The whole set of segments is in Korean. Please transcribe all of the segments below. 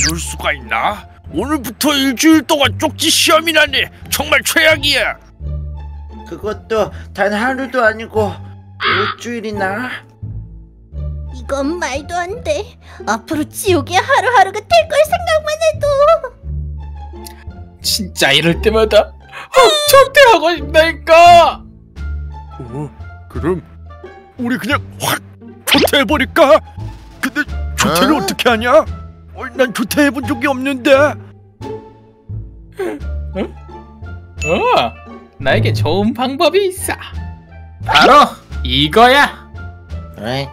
이럴 수가 있나? 오늘부터 일주일 동안 쪽지 시험이라니 정말 최악이야. 그것도 단 하루도 아니고 일주일이나 이건 말도 안 돼. 앞으로 지옥의 하루하루가 될 걸 생각만 해도. 진짜 이럴 때마다 적대하고 싶다니까. 어, 그럼 우리 그냥 확 조퇴해버릴까? 근데 조퇴를 어? 어? 떻게 하냐? 어, 난 조퇴해본 적이 없는데. 어, 나에게 좋은 방법이 있어. 바로 이거야. 에이,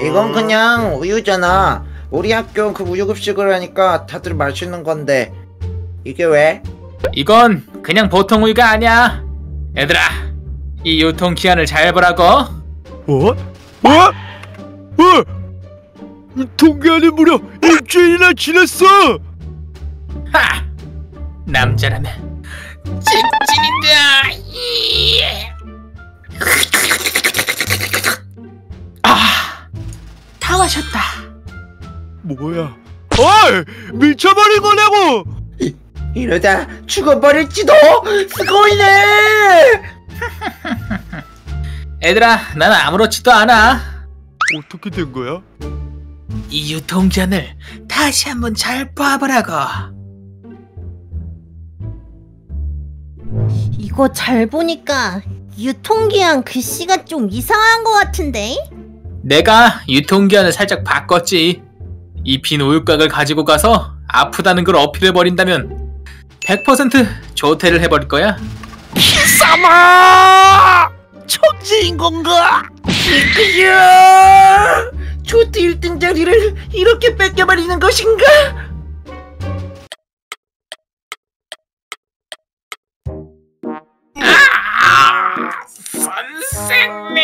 이건 그냥 우유잖아 우리 학교 그 우유급식을 하니까 다들 마시는 건데 이게 왜? 이건 그냥 보통 우유가 아니야. 얘들아, 이 유통 기한을 잘 보라고. 어? 어? 어? 이 통계안에 무려 일주일이나 지났어. 하! 남자라면. 예. 아, 다 마셨다. 뭐야? 어이, 미쳐버린 거냐고? 이러다 죽어버릴지도 스고이네 얘들아, 난 아무렇지도 않아. 어떻게 된 거야? 이 유통기한을 다시 한번 잘 봐보라고. 이거 잘 보니까 유통기한 글씨가 좀 이상한 것 같은데? 내가 유통기한을 살짝 바꿨지. 이 빈 우유곽을 가지고 가서 아프다는 걸 어필해버린다면 100% 조퇴를 해버릴 거야. 싸마! 천재인 건가? 이끄야 조트 1등 자리를 이렇게 뺏겨버리는 것인가? 선생님!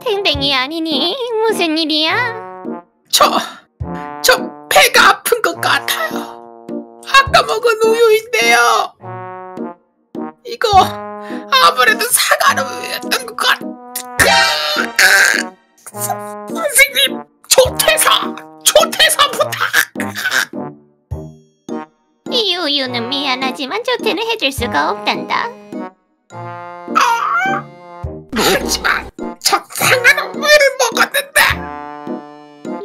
탱탱이 아니니? 무슨 일이야? 저, 저 배가 아픈 것 같아요. 아까 먹은 우유인데요. 이거 아무래도 사과로 우유였던 것 같. 선생님, 조퇴사, 조퇴사 부탁. 이 우유는 미안하지만 조퇴는 해줄 수가 없단다. 하지만 저 상한 우유를 먹었는데.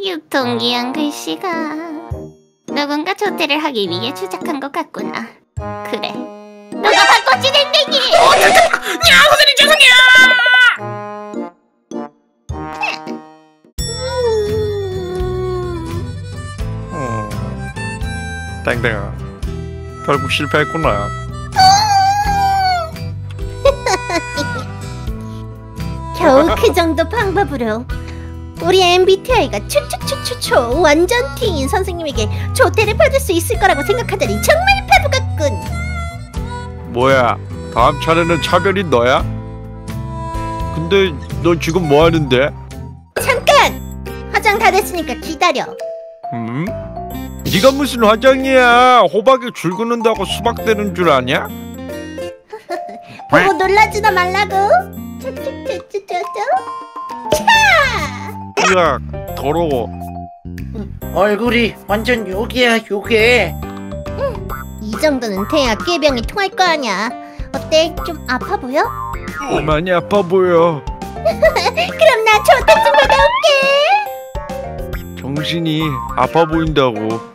유통기한 글씨가 누군가 조퇴를 하기 위해 주작한 것 같구나. 그래. 누가 바꿨지 댕댕이? 땡땡아, 결국 실패했구나. 겨우 그 정도 방법으로 우리 MBTI가 추추추추추 완전 T인 선생님에게 조퇴를 받을 수 있을 거라고 생각하다니 정말 바보 같군. 뭐야? 다음 차례는 차별이 너야? 근데 너 지금 뭐 하는데? 잠깐! 화장 다 됐으니까 기다려. 음? 네가 무슨 화장이야? 호박에 줄 긋는다고 수박 되는 줄 아냐? 보고 놀라지도 말라고. 차! 으악, 더러워. 얼굴이 완전 요괴야 요괴 이 정도는 돼야 꾀병이 통할 거 아냐. 어때? 좀 아파 보여? 어, 많이 아파 보여. 그럼 나 조퇴 좀 받아올게. 정신이 아파 보인다고.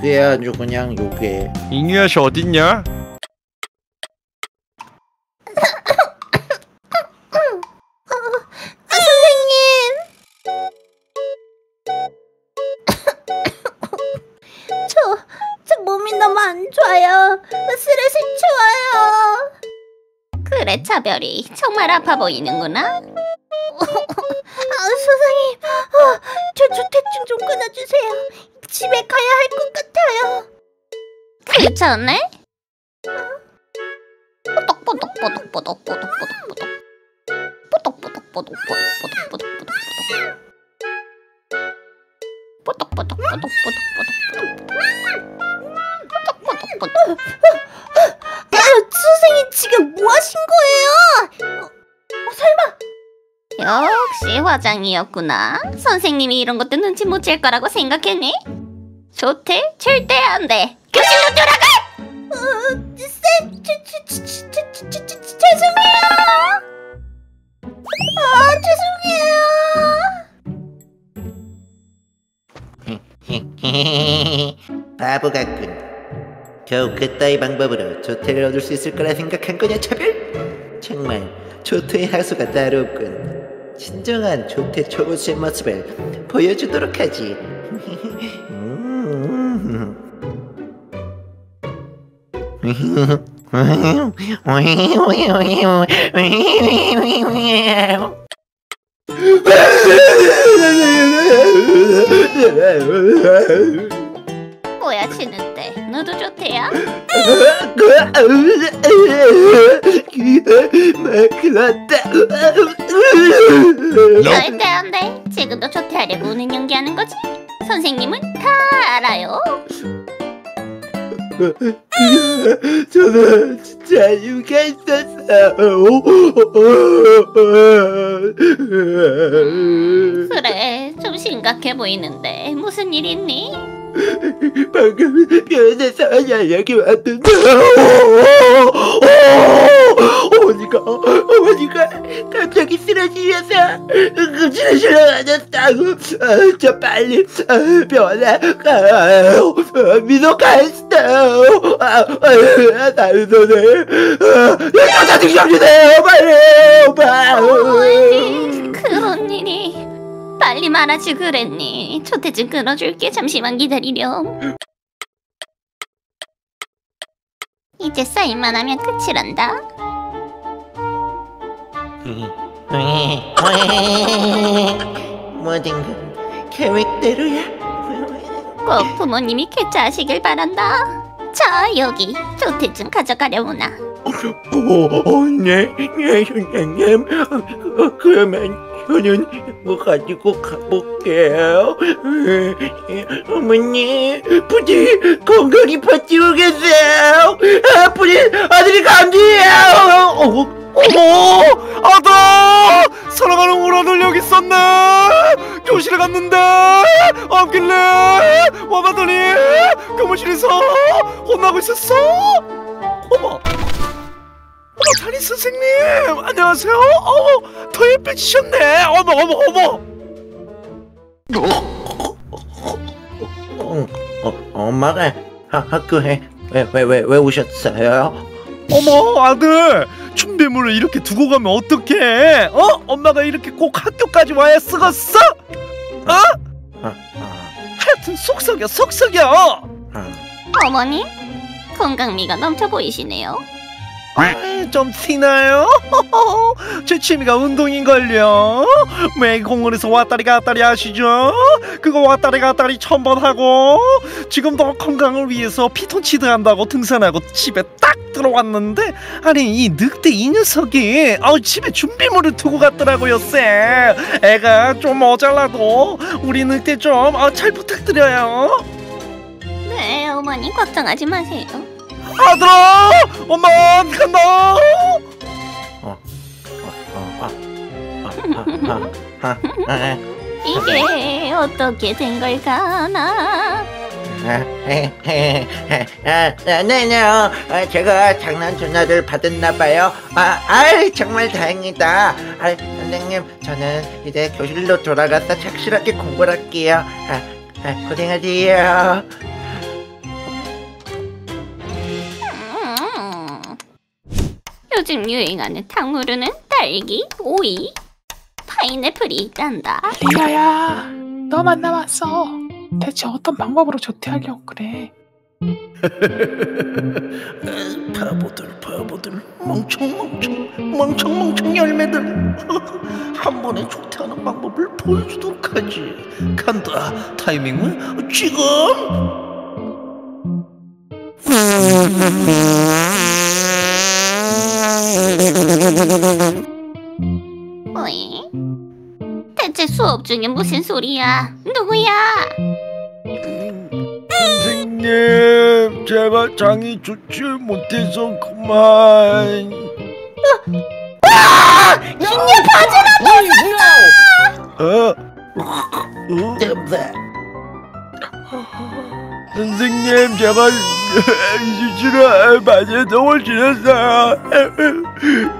요괴야 아주 그냥 요괴 잉유아 씨 어딨냐? 아, 선생님. 저, 저 몸이 너무 안 좋아요. 슬슬 추워요. 그래, 차별이 정말 아파 보이는구나. 아, 선생님, 아, 저 주택증 좀 끊어주세요. 집에 가야 할 것 같아요. 괜찮네? 뽀독뽀독뽀독뽀독뽀독뽀독뽀독 뽀독뽀독뽀독뽀독뽀독뽀독뽀독 뽀독뽀독뽀독뽀독뽀독뽀독 아, 선생님 지금 뭐 하신 거예요? 어, 어, 설마 역시 화장이었구나. 선생님이 이런 것도 눈치 못 챌 거라고 생각했니? 좋대? 절대 안 돼. 교실로 돌아가! 어, 쌤, 저, 저, 저, 저, 저, 저, 저, 죄송해요. 아, 죄송해요. 바보 같군. 겨우 그따위 방법으로 조퇴를 얻을 수 있을 거라 생각한 거냐, 차별? 정말 조퇴의 하수가 따로 없군. 진정한 조퇴 초보수의 모습을 보여주도록 하지. 음. 뭐야, 치는데. 너도 좋대야? 절대 안 돼. 지금도 조퇴하려고 우는 연기하는 거지? 선생님은 다 알아요. 저는 진짜 이유가 있었어요. 그래, 좀 심각해 보이는데 무슨 일 있니? 방금 병원에서 연락이 왔는데 어머니가 어머니가 갑자기 쓰러지면서 응급실에 실려가셨다고 어, 저 빨리 어, 병원에 가요 어, 민호가 했어요 다른 손에 여자 직접 주세요 빨리 어이, 그런 일이 빨리 말하지 그랬니? 조퇴증 끊어줄게. 잠시만 기다리렴. 이제 사인만 하면 끝이란다. 모든 건 계획대로야 꼭 부모님이 쾌차하시길 바란다. 자, 여기 조퇴증 가져가려구나. 오, 네, 네, 선생님. 어, 그러면 저는 이거 가지고 가볼게요. 예, 어머니, 부디 건강히 버티고 계세요. 아, 부디 아들이 감기예요. 어, 어머! 아들! 사랑하는 아들 여기 있었네! 교실에 갔는데! 없길래! 와봤더니 교무실에서 혼나고 있었어? 어머! 어머 담임 선생님! 안녕하세요! 어머 더 예뻐지셨네! 어머 어머 어머! 어, 어, 엄마가 하, 학교에 왜 왜 왜 왜 오셨어요? 어머 아들 준비물을 이렇게 두고 가면 어떡해 어? 엄마가 이렇게 꼭 학교까지 와야 쓰겄어? 아, 아, 하여튼 속썩여 속썩여 아. 어머니, 건강미가 넘쳐 보이시네요. 아이, 좀 티나요? 제 취미가 운동인걸요 매일 공원에서 왔다리 갔다리 하시죠? 그거 왔다리 갔다리 천번 하고 지금도 건강을 위해서 피톤치드 한다고 등산하고 집에 딱 들어왔는데 아니 이 늑대 이 녀석이 아 집에 준비물을 두고 갔더라고요 쌤 애가 좀 모자라도 우리 늑대 좀잘 부탁드려요 네, 어머니 걱정하지 마세요. 아들아 엄마 간다 어, 어, 아, 아, 아, 아, 아, 이게 어떻게 된 걸까나? 아, 에, 에, 에, 아, 아, 네네, 아, 제가 장난 전화를 받았나 봐요. 아, 아, 정말 다행이다. 아, 선생님, 저는 이제 교실로 돌아가서 착실하게 공부를 할게요. 아, 아, 고생하세요. 요즘 유행하는 탕후루는 딸기, 오이, 파인애플이 있단다. 리아야, 너만 남았어. 대체 어떤 방법으로 조퇴하려고 그래? 바보들, 바보들, 멍청멍청, 멍청멍청 열매들. 한 번에 조퇴하는 방법을 보여주도록 하지. 간다. 타이밍은 지금. 어이? 대체 수업 중에 무슨 소리야? 누구야? 선생님, 제가 장이 좋지 못해서 그만. 어? 아! 이게 바지나 벗었어! 어? 어? 선생님, 제발 이 수술을 맞은 동을 지냈어요.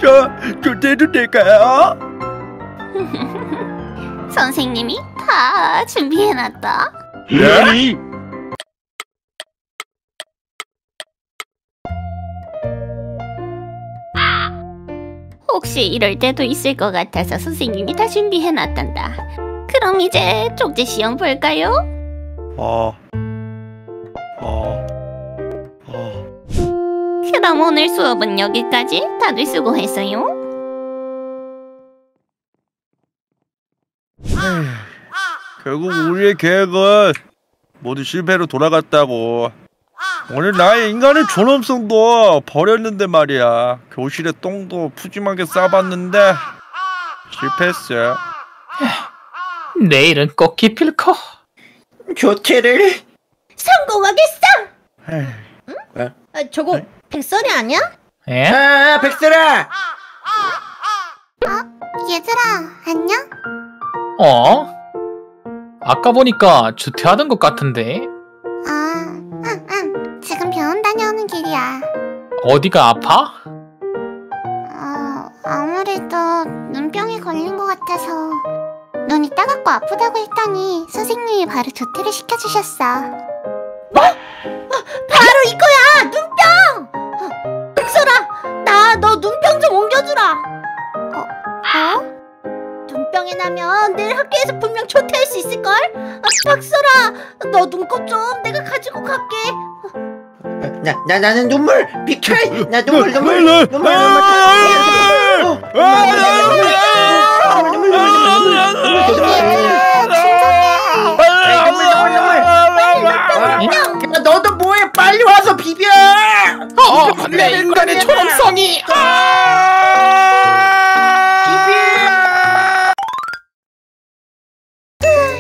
저, 저 돼도 될까요? 선생님이 다 준비해놨다. 네? 혹시 이럴 때도 있을 것 같아서 선생님이 다 준비해놨단다. 그럼 이제 쪽지 시험 볼까요? 어, 어, 어. 그럼 오늘 수업은 여기까지. 다들 수고했어요. 결국 우리의 계획은 모두 실패로 돌아갔다고. 오늘 나의 인간의 존엄성도 버렸는데 말이야. 교실에 똥도 푸짐하게 싸봤는데 실패했어. 내일은 꼭 기필 커. 교체를 성공하겠어! 에 이, 아, 저거 백설이 아니야? 에? 아 백설아 얘들아, 안녕? 어? 아까 보니까 주퇴하던 것 같은데 아, 응, 응. 지금 병원 다녀오는 길이야. 어디가 아파? 어, 아무래도 눈병에 걸린 것 같아서 눈이 따갑고 아프다고 했더니 선생님이 바로 조퇴를 시켜주셨어. 바로 이거야! 눈병! 어, 백설아! 나 너 눈병 좀 옮겨주라! 어? 눈병이 나면 내일 학교에서 분명 조퇴할 수 있을걸? 아, 박설아! 너 눈곱 좀 내가 가지고 갈게! 나, 나 나는 눈물 비켜 나 눈물 눈물 아, 눈물 눈물 너도 뭐해? 빨리 와서 비벼! 어, 내 인간의 초롱성이.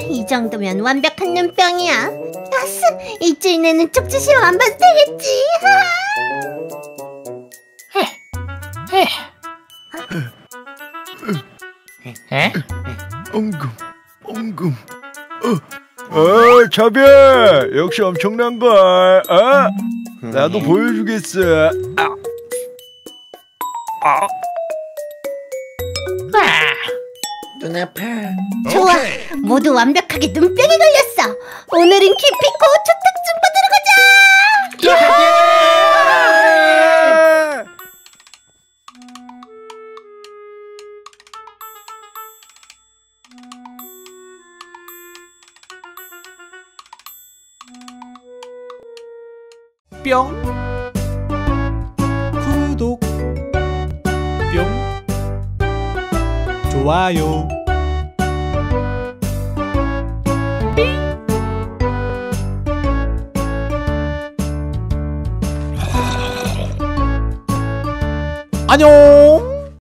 이 정도면 완벽한 눈병이야. 아스! 일주일 내는 쪽지 시험 안 봐도 되겠지. 에? 엉금, 엉금. 어, 어, 차별 역시 엄청난 걸. 어? 나도 보여주겠어. 아, 아. 눈 아파 좋아. 모두 완벽하게 눈병이 걸렸어. 오늘은 기피코 주택 좀 받으러 가자. 뿅 구독. 뿅 좋아요. 안녕